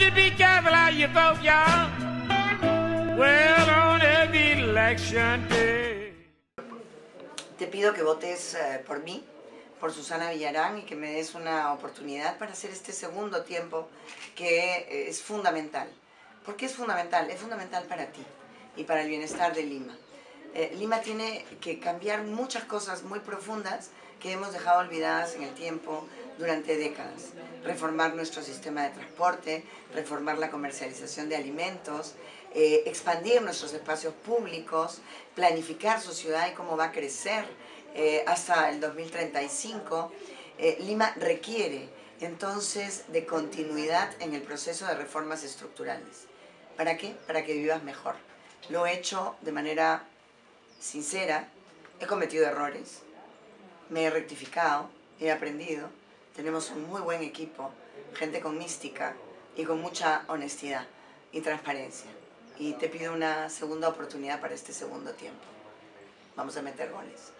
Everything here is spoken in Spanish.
you. Te pido que votes eh, por mí, por Susana Villarán y que me des una oportunidad para hacer este segundo tiempo que eh, es fundamental. ¿Por qué es fundamental? Es fundamental para ti y para el bienestar de Lima. Eh, Lima tiene que cambiar muchas cosas muy profundas que hemos dejado olvidadas en el tiempo durante décadas. Reformar nuestro sistema de transporte, reformar la comercialización de alimentos, eh, expandir nuestros espacios públicos, planificar su ciudad y cómo va a crecer eh, hasta el 2035. Lima requiere entonces de continuidad en el proceso de reformas estructurales. ¿Para qué? Para que vivas mejor. Lo he hecho de manera sincera, he cometido errores, me he rectificado, he aprendido, tenemos un muy buen equipo, gente con mística y con mucha honestidad y transparencia. Y te pido una segunda oportunidad para este segundo tiempo. Vamos a meter goles.